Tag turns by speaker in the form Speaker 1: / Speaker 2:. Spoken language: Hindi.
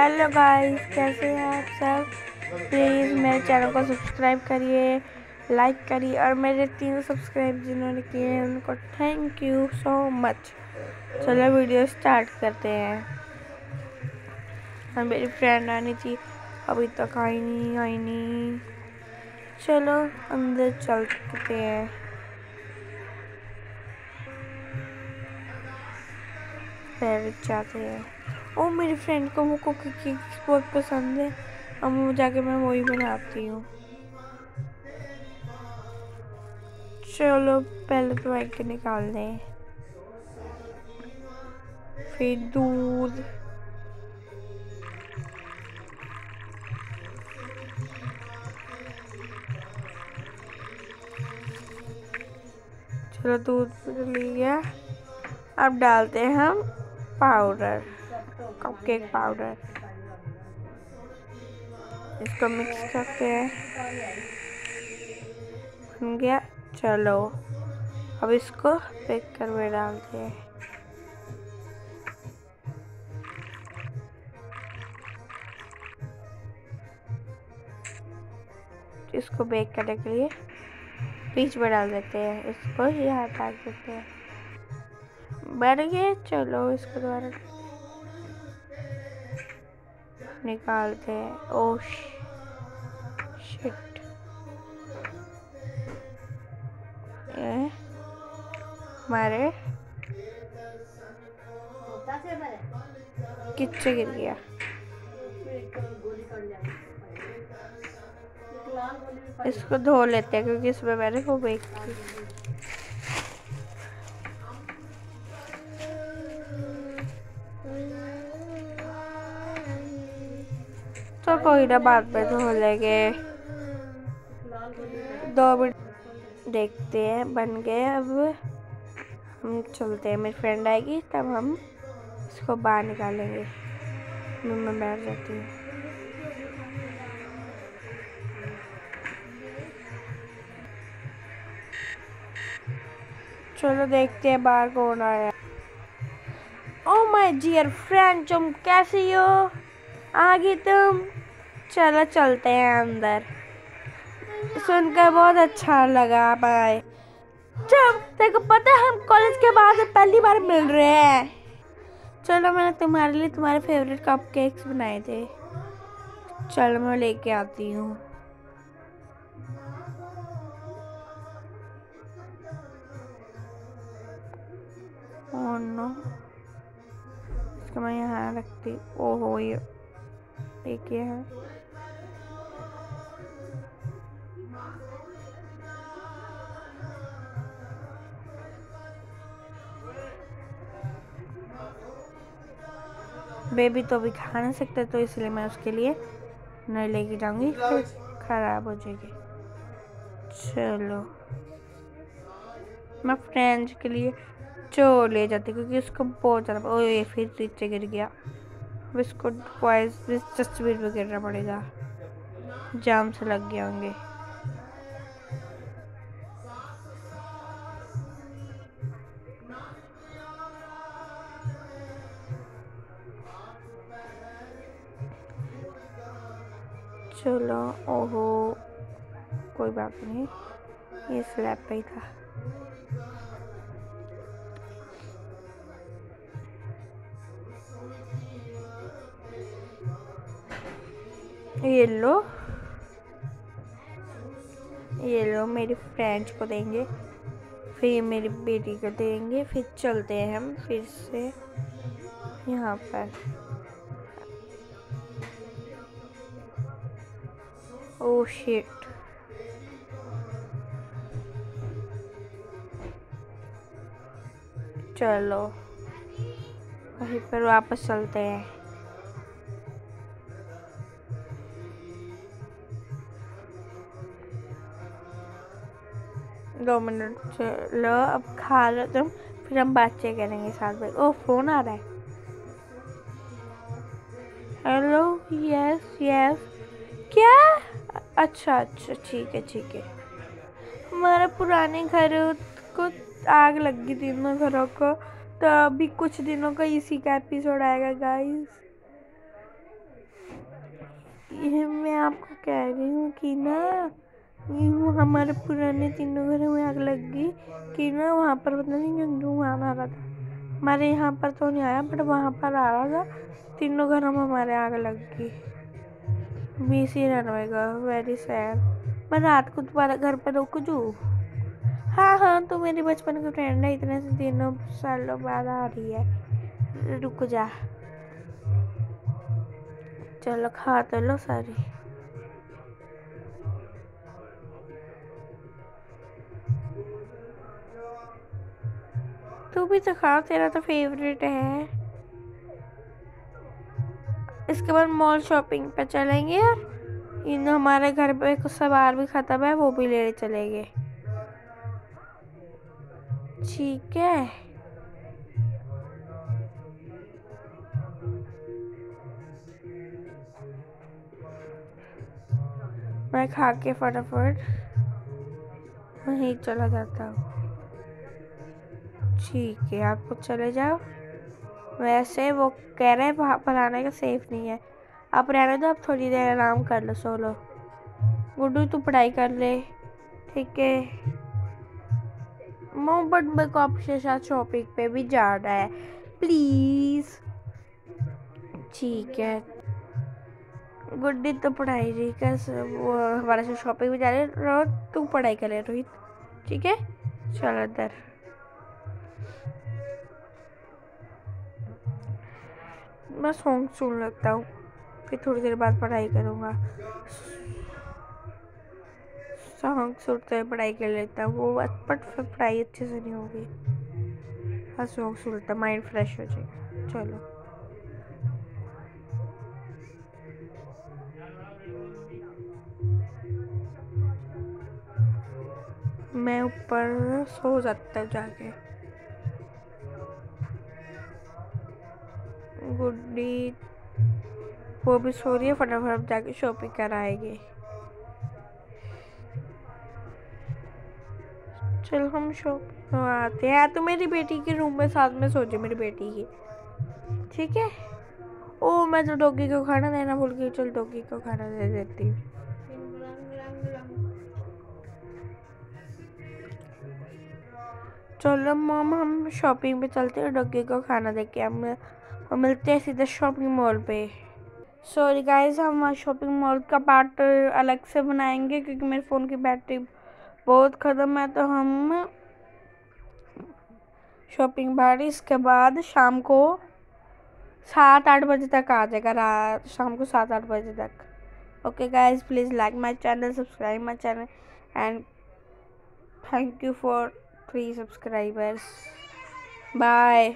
Speaker 1: हेलो गाइस, कैसे हैं आप सब? प्लीज़ मेरे चैनल को सब्सक्राइब करिए लाइक करिए और मेरे तीन सब्सक्राइब जिन्होंने किए हैं, उनको थैंक यू सो मच चलो वीडियो स्टार्ट करते हैं। और मेरी फ्रेंड आनी थी, अभी तक आई नहीं आई नहीं। चलो अंदर चलते हैं। पैरिस जाते हैं। ओ मेरी फ्रेंड को वो कुकी केक्स बहुत पसंद है। अब वो जाके मैं वही बनाती हूँ। चलो, पहले तो एग निकाल दें फिर दूध। चलो दूध लिया। अब डालते हैं हम पाउडर कपकेक पाउडर इसको मिक्स करते हैं बन गया, चलो। अब इसको कर में डालते हैं इसको बेक करने के लिए बीच में डाल देते हैं। इसको यहाँ डाल देते हैं। बढ़ गए, चलो। इसको दोबारा निकालते हैं। ओ शिट हमारे किच्चे गिर गया। इसको धो लेते हैं क्योंकि इसमें मैंने वो बेक की तो कोई ना बाद में धो लेंगे। दो मिनट देखते हैं, बन गए अब। हम चलते हैं, मेरी फ्रेंड आएगी, तब हम इसको बाहर निकालेंगे। मैं बैठ जाती हूँ। चलो देखते हैं बाहर कौन आया। ओ माय डियर फ्रेंड तुम कैसी हो? आ गई तुम। चलो चलते हैं अंदर। सुनकर बहुत अच्छा लगा जब तेरे को पता है हम कॉलेज के बाद पहली बार मिल रहे हैं। चलो, मैंने तुम्हारे लिए तुम्हारे फेवरेट कप केक्स बनाए थे। चलो, मैं लेके आती हूँ। नो इसको मैं यहाँ रखती ओहो, ये ये है। बेबी तो अभी खा नहीं सकते तो इसलिए मैं उसके लिए नहीं लेके जाऊँगी। फिर ख़राब हो जाएगी। चलो। मैं फ्रेंड्स के लिए चो ले जाती, क्योंकि उसको बहुत ज़्यादा ओ ये फिर नीचे गिर गया। अब इसको वाइज डस्टबिन में गिरना पड़ेगा। जाम से लग गए होंगे। चलो, ओहो, कोई बात नहीं, ये स्लैब पे ही था। ये लो ये लो, मेरी फ्रेंड्स को देंगे, फिर मेरी बेटी को देंगे, फिर चलते हैं हम फिर से यहाँ पर। ओ शिट चलो। वहीं पर वापस चलते हैं। दो मिनट, चलो, अब खा लो तुम। फिर हम बातचीत करेंगे साथ में। ओ फ़ोन आ रहा है। हेलो यस यस क्या? अच्छा अच्छा ठीक है ठीक है। हमारे पुराने घर को आग लग गई तीनों घरों को तो अभी कुछ दिनों का इसी का एपिसोड आएगा गाइस ये मैं आपको कह रही हूँ कि ना हमारे पुराने तीनों घरों में आग लग गई कि ना, वहाँ पर पता नहीं क्यों धुआँ आ रहा था। हमारे यहाँ पर तो नहीं आया बट वहाँ पर आ रहा था। तीनों घरों में हमारे आग लग गई। मिस ही रहेगा वेरी सैड मैं रात को दोबारा घर पर रुक जू हाँ हाँ तो मेरी बचपन की फ्रेंड है, इतने से तीनों सालों बाद आ रही है। रुक जा। चलो, खा तो लो सारी। तू भी तो खा, तेरा तो फेवरेट है। इसके बाद मॉल शॉपिंग पे चलेंगे यार इन हमारे घर पे कुछ सवार भी ख़त्म है, वो भी ले चलेंगे। ठीक है। मैं खा के फटाफट वहीं चला जाता हूँ। ठीक है, आप कुछ चले जाओ। वैसे वो कह रहे हैं, वहाँ पर आने का सेफ़ नहीं है। आप रहने दो, आप थोड़ी देर आराम कर लो, सो लो। गुड्डू, तू पढ़ाई कर ले, ठीक है? मोम, बट मेरे को आपके साथ शॉपिंग पे भी जाना है। प्लीज़ ठीक है। गुड्डी तो पढ़ाई नहीं कर वो हमारे साथ शॉपिंग भी जा रहे रहो तू पढ़ाई कर ले, रोहित। ठीक है? चलो अंदर। मैं सॉन्ग सुन लेता हूँ, फिर थोड़ी देर बाद पढ़ाई करूँगा। सॉन्ग सुनते हुए पढ़ाई कर लेता हूँ, वो बट फिर पढ़ाई अच्छे से नहीं होगी। हाँ सॉन्ग सुनता माइंड फ्रेश हो जाएगा। चलो। मैं ऊपर सो जाता हूँ जाके। गुड्डी वो भी सो रही है, फटाफट जाके शॉपिंग कर आएगी चल हम शॉप आते हैं। तो मेरी बेटी के रूम में साथ में सो जाए मेरी बेटी की। ठीक है? ओ, मैं तो डॉगी को खाना देना भूल गई, चल डॉगी को खाना दे देती हूँ। चलो, मम, हम शॉपिंग पे चलते हैं, डॉगी को खाना दे के हम और मिलते हैं सीधे शॉपिंग मॉल पे। सॉरी गाइस हम शॉपिंग मॉल का पार्ट अलग से बनाएँगे क्योंकि मेरे फ़ोन की बैटरी बहुत ख़त्म है तो हम शॉपिंग बाहर इसके बाद शाम को सात आठ बजे तक आ जाएगा, रात, शाम को सात आठ बजे तक। Okay guys please like my channel subscribe my channel and thank you for three subscribers bye